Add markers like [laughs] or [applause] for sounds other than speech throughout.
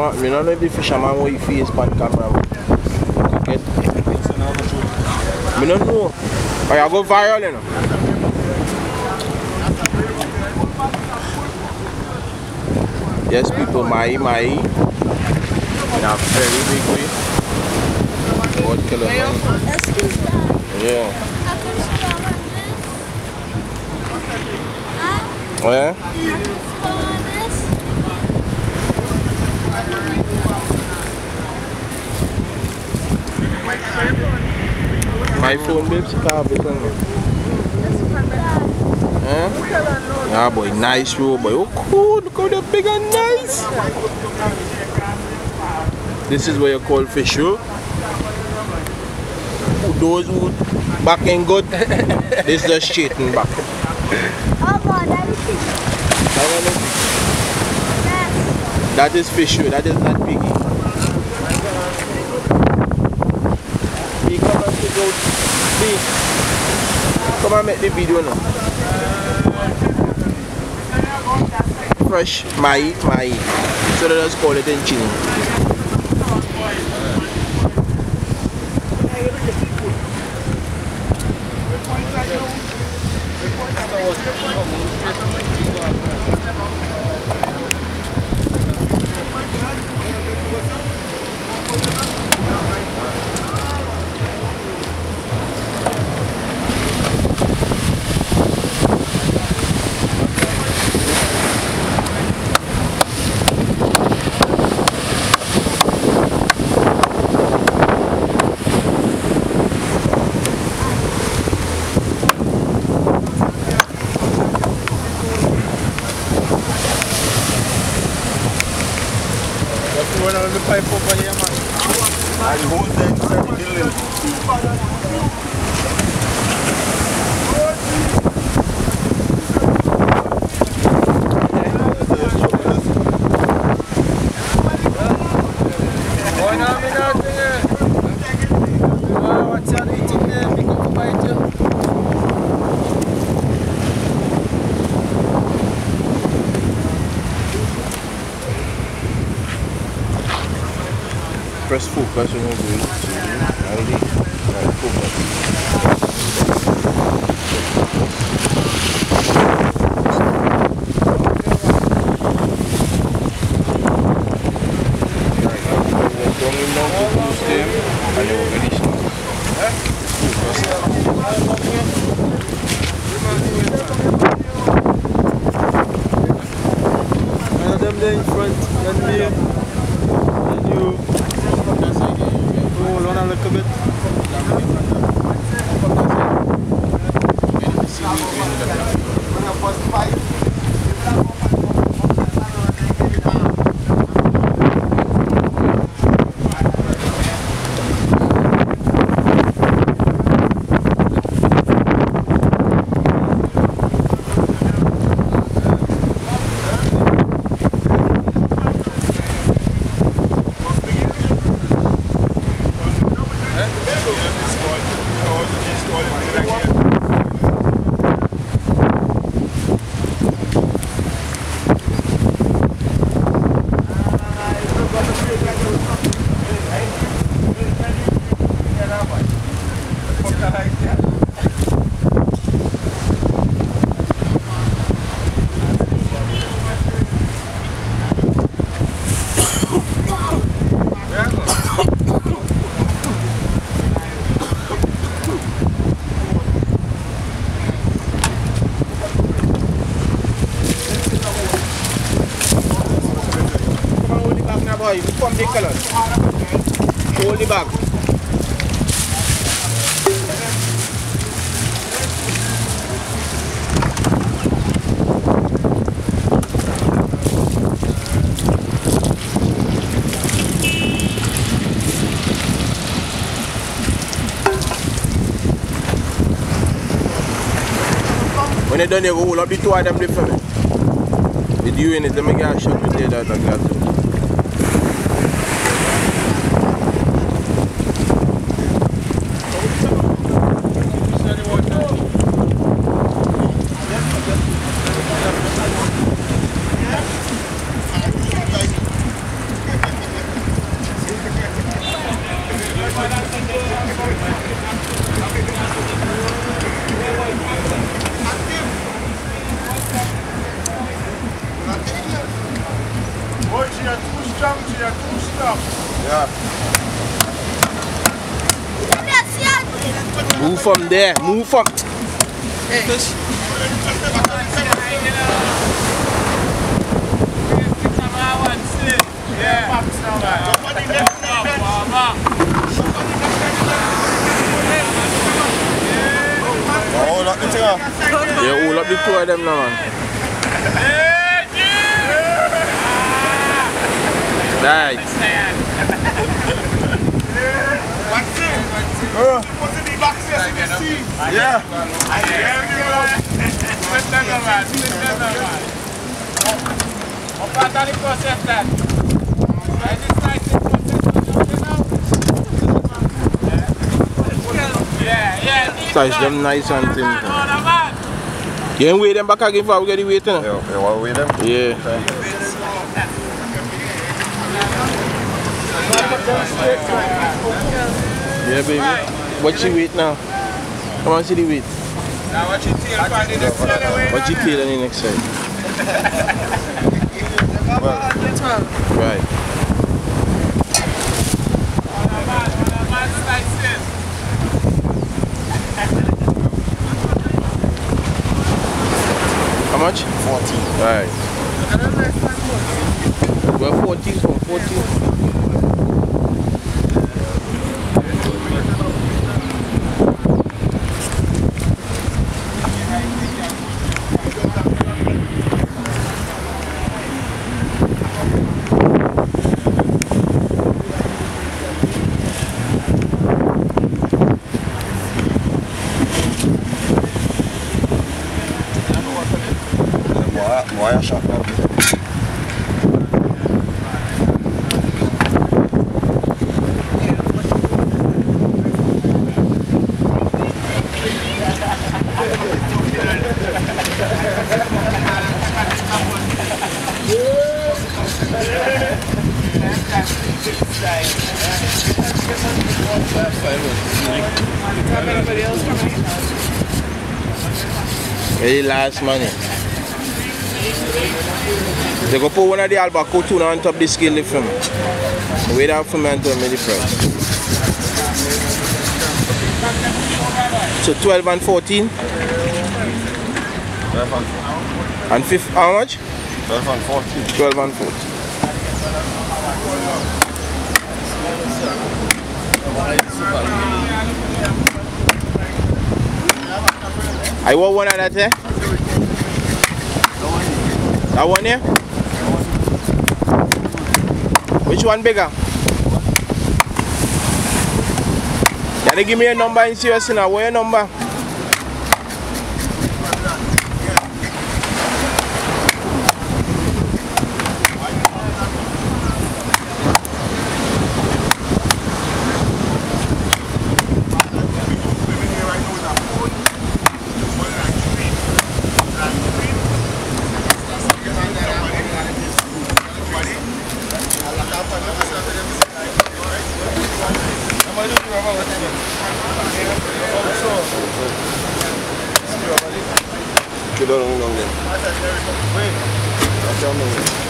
don't, me don't know if the fisherman what he face on camera. Get? Me don't know. But I go viral, you know. Yes, people, my, my. In a very big way. What killer, man? Excuse me. Yeah. How come she don't want this? Huh? Yeah? How come she don't want this? My phone, babe, she can't have it on me. Eh? Yeah, boy, nice road, boy. Oh, cool. Look how they're big and nice. This is where you call fish row. Those who back in good, [laughs] this is just straighten back. Oh, God, that is it. Yes. That is fish that is not piggy. Be come and check out. Be. Come and make the video now. Fresh, mahi mahi. So let us call it in I was the pipe up on here, man. And hold them inside the building. Oh, no, me not doing it. Oh, what's that eating there? Pick up a bite, you. Press when you do it. ID. Right, focus. Right, now you walk down in down to boost them and you will finish now. One of them there in front, and me, and you. Hold on a little bit. Come boy. You come big color. Hold the bag. When they done, they go hold up the two of them different. With you in it, let a shot with that like that. Move from there. Move from. Hold up the up. Yeah, the two of them now, man. Right. Yeah. Touch them nice and thin. You ain't weigh them back again for we get the weight, you know? You, you want to wait them? Yeah. Yeah, baby. What's your weight now? Come on, see the weight. What's your tail on the next side? Right. How much? 40. Right. Well, 14 from 14. Very last money. They go put one of the albacore tuna on top of the scale lift for me. Wait out for me tell me price. So 12 and 14 12 and 14. and 5 how much? 12 and 14. 12 and 14. I want one of that eh? That one here? Which one bigger? Can you give me a number in serious now? What your number? You don't know them. I don't know.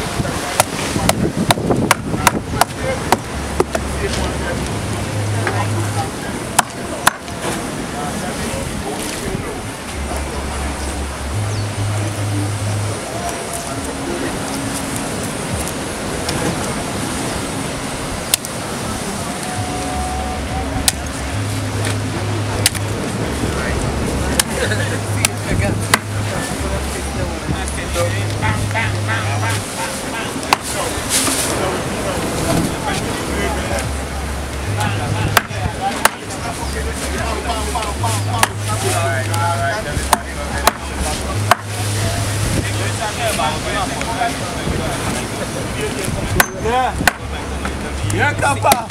Yeah, Kappa.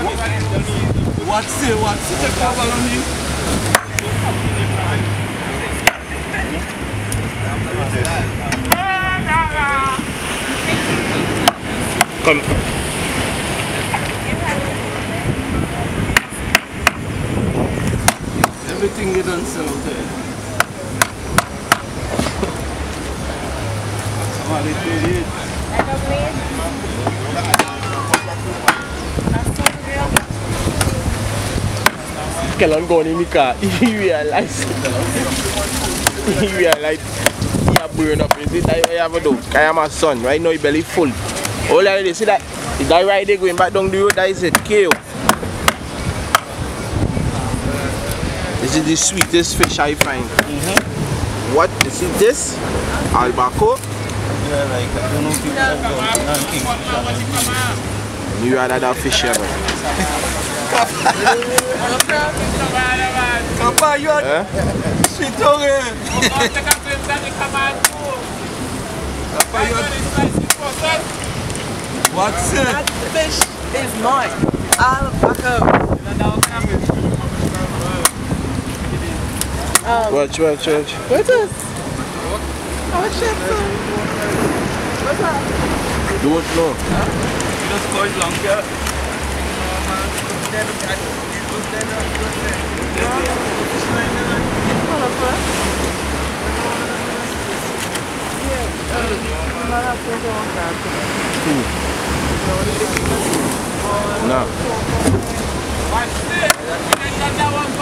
What's it? What's it? Kappa on you. Come. Everything is on sale out there. Somebody did it. Kellen going [laughs] in the car. He realized. he realized he have burn up. Is it that you have a dog? I am a son. Right now, he belly full. All I see that. That right there going back down the road, that is it. KO. This is the sweetest fish I find. Mm-hmm. What? Is it this? Albaco? Yeah, like, I don't know if you have done You had that fish here, man. You are Eh? tongue. Papa, you are... What's it? That fish is mine. I'll back up. Um, Watch, watch, watch. What is? this? Oh, shit. What's that? Don't know. Just go long here. No.